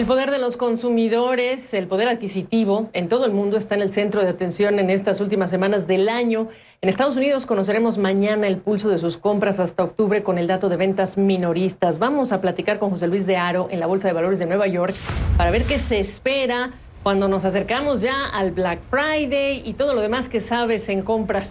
El poder de los consumidores, el poder adquisitivo en todo el mundo está en el centro de atención en estas últimas semanas del año. En Estados Unidos conoceremos mañana el pulso de sus compras hasta octubre con el dato de ventas minoristas. Vamos a platicar con José Luis de Aro en la Bolsa de Valores de Nueva York para ver qué se espera cuando nos acercamos ya al Black Friday y todo lo demás que sabes en compras.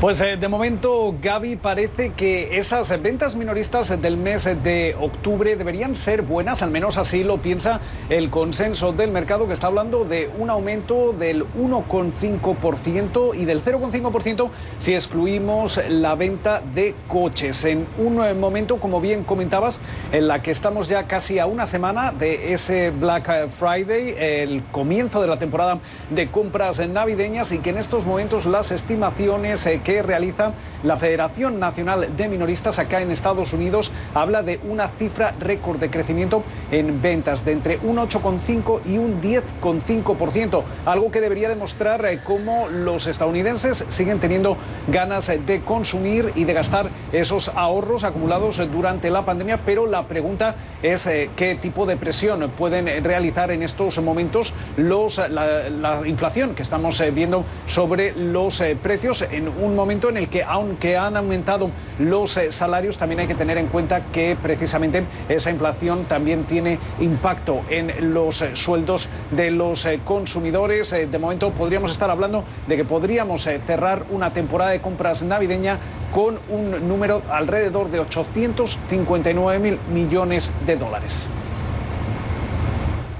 Pues eh, de momento, Gaby, parece que esas ventas minoristas del mes de octubre deberían ser buenas, al menos así lo piensa el consenso del mercado, que está hablando de un aumento del 1,5% y del 0,5% si excluimos la venta de coches. En un eh, momento, como bien comentabas, en la que estamos ya casi a una semana de ese Black Friday, el comienzo de la temporada de compras navideñas y que en estos momentos las estimaciones eh, que que realiza la Federación Nacional de Minoristas acá en Estados Unidos habla de una cifra récord de crecimiento en ventas de entre un 8,5 y un 10,5%, algo que debería demostrar eh, cómo los estadounidenses siguen teniendo ganas de consumir y de gastar esos ahorros acumulados durante la pandemia, pero la pregunta es eh, qué tipo de presión pueden realizar en estos momentos los, la, la inflación que estamos eh, viendo sobre los precios en un momento en el que, aunque han aumentado los eh, salarios, también hay que tener en cuenta que precisamente esa inflación también tiene impacto en los eh, sueldos de los eh, consumidores. de momento podríamos estar hablando de que podríamos cerrar una temporada de compras navideña con un número alrededor de 859 mil millones de dólares.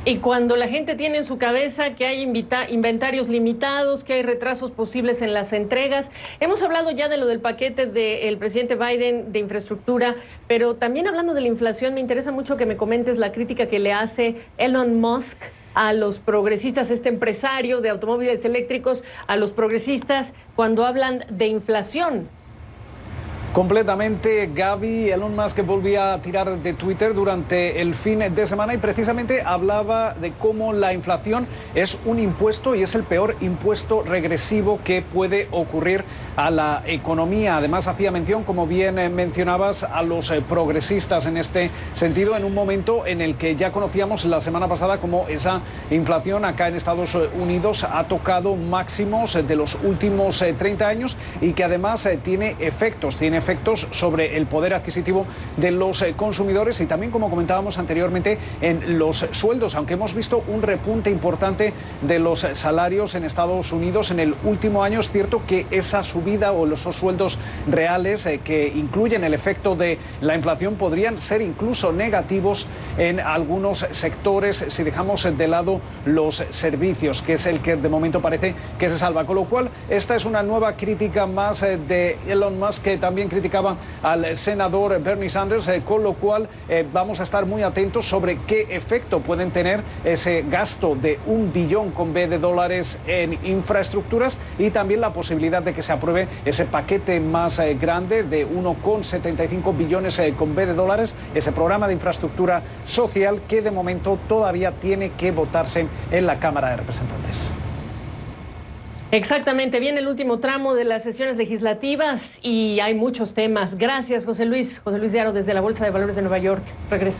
Y cuando la gente tiene en su cabeza que hay inventarios limitados, que hay retrasos posibles en las entregas, hemos hablado ya de lo del paquete del presidente Biden de infraestructura, pero también hablando de la inflación, me interesa mucho que me comentes la crítica que le hace Elon Musk a los progresistas, este empresario de automóviles eléctricos, a los progresistas cuando hablan de inflación. Completamente, Gaby, Elon Musk volvía a tirar de Twitter durante el fin de semana y precisamente hablaba de cómo la inflación es un impuesto y es el peor impuesto regresivo que puede ocurrir a la economía. Además, hacía mención, como bien eh, mencionabas, a los eh, progresistas en este sentido, en un momento en el que ya conocíamos la semana pasada como esa inflación acá en Estados Unidos ha tocado máximos de los últimos 30 eh, años y que además tiene efectos, tiene efectos sobre el poder adquisitivo de los consumidores y también, como comentábamos anteriormente, en los sueldos, aunque hemos visto un repunte importante de los salarios en Estados Unidos en el último año, es cierto que esa subida o los sueldos reales eh, que incluyen el efecto de la inflación podrían ser incluso negativos en algunos sectores si dejamos de lado los servicios, que es el que de momento parece que se salva. Con lo cual, esta es una nueva crítica más eh, de Elon Musk, que también criticaba al senador Bernie Sanders, eh, con lo cual vamos a estar muy atentos sobre qué efecto pueden tener ese gasto de un billón con B de dólares en infraestructuras y también la posibilidad de que se apruebe ese paquete más eh, grande de 1,75 billones eh, con B de dólares, ese programa de infraestructura social que de momento todavía tiene que votarse en la Cámara de Representantes. Exactamente, viene el último tramo de las sesiones legislativas y hay muchos temas. Gracias, José Luis. José Luis Diaro desde la Bolsa de Valores de Nueva York. Regreso.